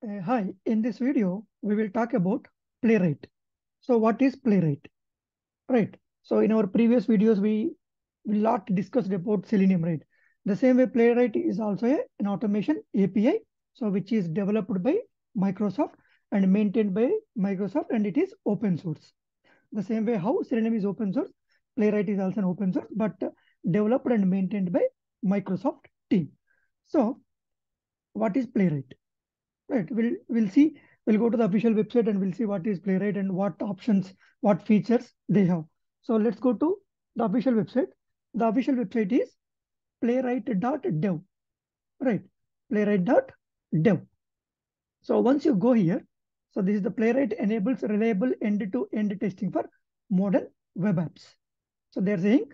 Uh, hi, in this video, we will talk about Playwright. So what is Playwright? Right. So in our previous videos, we will lot discussed about Selenium, right? The same way Playwright is also a, an automation API, so which is developed by Microsoft and maintained by Microsoft and it is open source. The same way how Selenium is open source, Playwright is also an open source, but developed and maintained by Microsoft team. So what is Playwright? Right. We'll we'll see. We'll go to the official website and we'll see what is playwright and what options what features they have. So let's go to the official website. The official website is playwright.dev right. Playwright.dev so once you go here so this is the playwright enables reliable end-to-end -end testing for modern web apps. So they're saying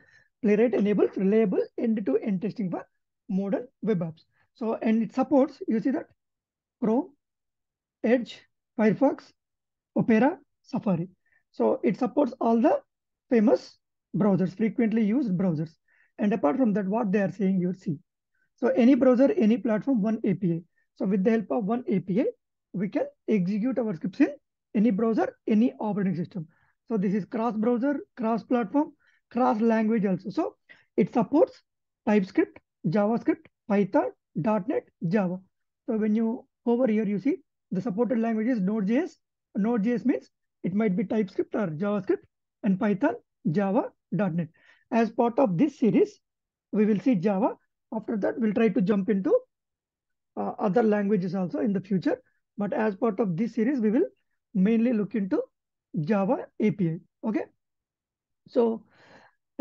playwright enables reliable end-to-end -end testing for modern web apps. So and it supports you see that Chrome, Edge, Firefox, Opera, Safari. So it supports all the famous browsers, frequently used browsers. And apart from that, what they are saying, you'll see. So any browser, any platform, one API. So with the help of one API, we can execute our scripts in any browser, any operating system. So this is cross-browser, cross-platform, cross-language also. So it supports TypeScript, JavaScript, Python, .NET, Java. So when you over here, you see the supported language is Node.js. Node.js means it might be TypeScript or JavaScript and Python, Java, .NET. As part of this series, we will see Java. After that, we'll try to jump into uh, other languages also in the future. But as part of this series, we will mainly look into Java API. Okay. So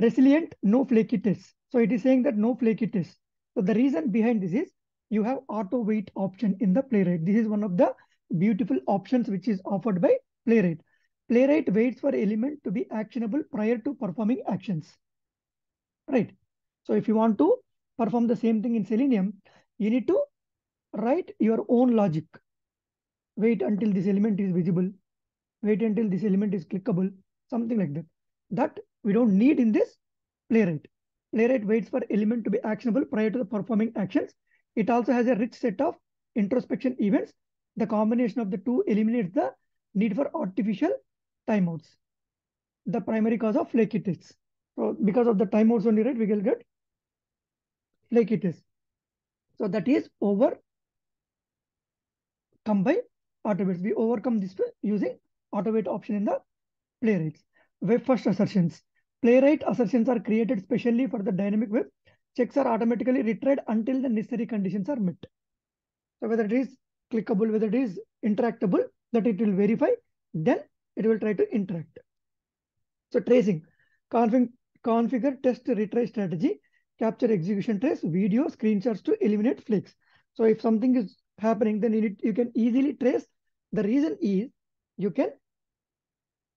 resilient, no flaky tests. So it is saying that no flaky tests. So the reason behind this is you have auto wait option in the playwright. This is one of the beautiful options which is offered by playwright. Playwright waits for element to be actionable prior to performing actions. Right. So if you want to perform the same thing in Selenium, you need to write your own logic. Wait until this element is visible. Wait until this element is clickable. Something like that. That we don't need in this playwright. Playwright waits for element to be actionable prior to the performing actions it also has a rich set of introspection events. The combination of the two eliminates the need for artificial timeouts. The primary cause of flaky tests. So because of the timeouts only, right, we will get flaky tests. So that is overcome by autowaits. We overcome this using autowait option in the playwrights. Web first assertions. Playwright assertions are created specially for the dynamic web checks are automatically retried until the necessary conditions are met. So whether it is clickable, whether it is interactable, that it will verify, then it will try to interact. So tracing, config, configure test retry strategy, capture execution trace, video, screenshots to eliminate flakes. So if something is happening, then you, can easily trace. The reason is you can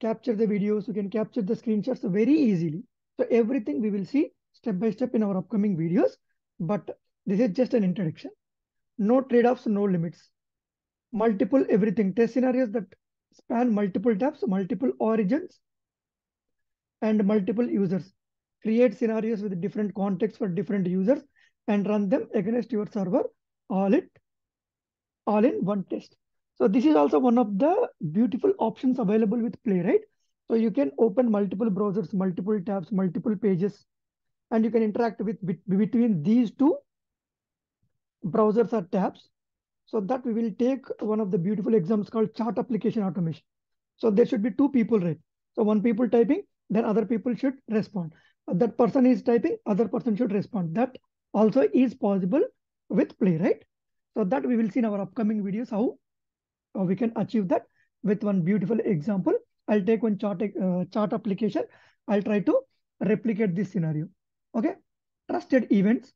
capture the videos, you can capture the screenshots very easily. So everything we will see step by step in our upcoming videos, but this is just an introduction. No trade-offs, no limits. Multiple everything, test scenarios that span multiple tabs, multiple origins, and multiple users. Create scenarios with different contexts for different users and run them against your server all it all in one test. So this is also one of the beautiful options available with Playwright. So you can open multiple browsers, multiple tabs, multiple pages, and you can interact with between these two browsers or tabs. So that we will take one of the beautiful examples called chart application automation. So there should be two people, right? So one people typing, then other people should respond. That person is typing, other person should respond. That also is possible with Playwright. So that we will see in our upcoming videos how we can achieve that with one beautiful example. I'll take one chart, uh, chart application. I'll try to replicate this scenario. Okay, trusted events,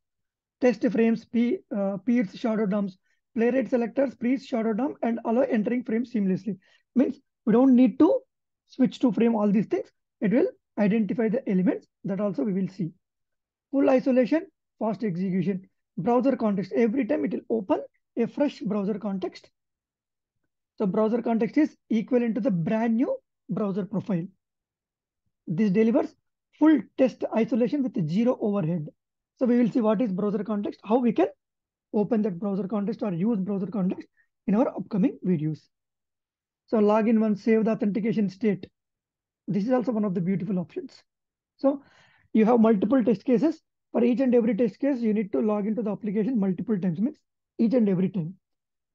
test frames, P, uh, pierce, shadow DOMs, rate selectors, freeze shadow DOM, and allow entering frame seamlessly. Means we don't need to switch to frame all these things. It will identify the elements that also we will see. Full isolation, fast execution, browser context. Every time it will open a fresh browser context. So browser context is equivalent to the brand new browser profile. This delivers full test isolation with zero overhead. So we will see what is browser context, how we can open that browser context or use browser context in our upcoming videos. So login once, save the authentication state. This is also one of the beautiful options. So you have multiple test cases. For each and every test case, you need to log into the application multiple times, means each and every time.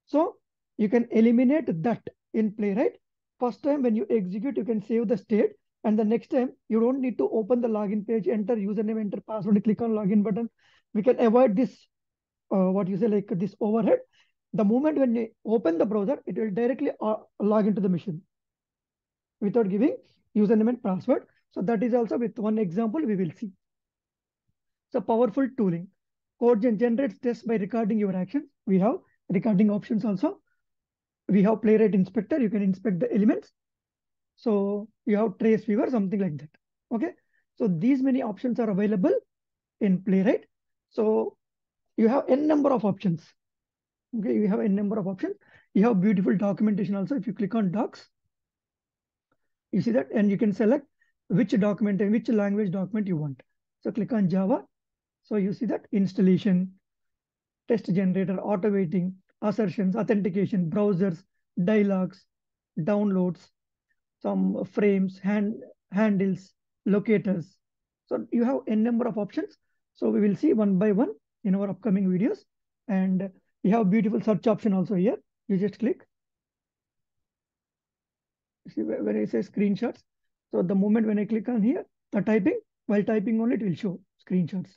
So you can eliminate that in Playwright. First time when you execute, you can save the state. And the next time, you don't need to open the login page, enter username, enter password, click on login button. We can avoid this, uh, what you say, like this overhead. The moment when you open the browser, it will directly uh, log into the machine without giving username and password. So that is also with one example we will see. So powerful tooling. CodeGen generates tests by recording your actions. We have recording options also. We have playwright inspector. You can inspect the elements. So you have trace viewer, something like that. Okay. So these many options are available in playwright. So you have n number of options. Okay. You have n number of options. You have beautiful documentation also. If you click on docs, you see that and you can select which document and which language document you want. So click on Java. So you see that installation, test generator, auto waiting, assertions, authentication, browsers, dialogues, downloads, some frames, hand, handles, locators. So you have a number of options. So we will see one by one in our upcoming videos. And we have beautiful search option also here. You just click. See when I say screenshots, so the moment when I click on here, the typing, while typing on it will show screenshots.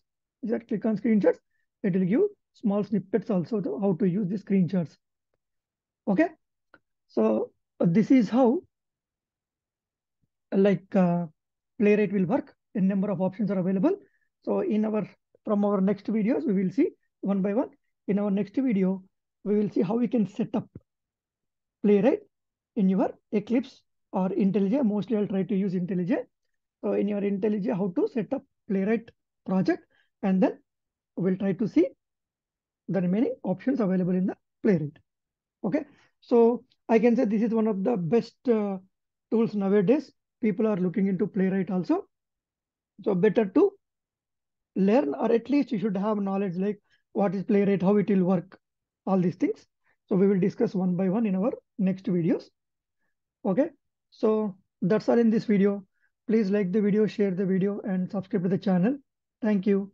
Just click on screenshots, it will give small snippets also to how to use the screenshots. Okay. So this is how like uh, Playwright will work. A number of options are available. So in our from our next videos, we will see one by one. In our next video, we will see how we can set up Playwright in your Eclipse or IntelliJ. Mostly I'll try to use IntelliJ. So in your IntelliJ, how to set up Playwright project, and then we'll try to see the remaining options available in the Playwright. Okay, so I can say this is one of the best uh, tools nowadays. People are looking into Playwright also. So better to learn, or at least you should have knowledge like what is Playwright, how it will work, all these things. So we will discuss one by one in our next videos. Okay, so that's all in this video. Please like the video, share the video and subscribe to the channel. Thank you.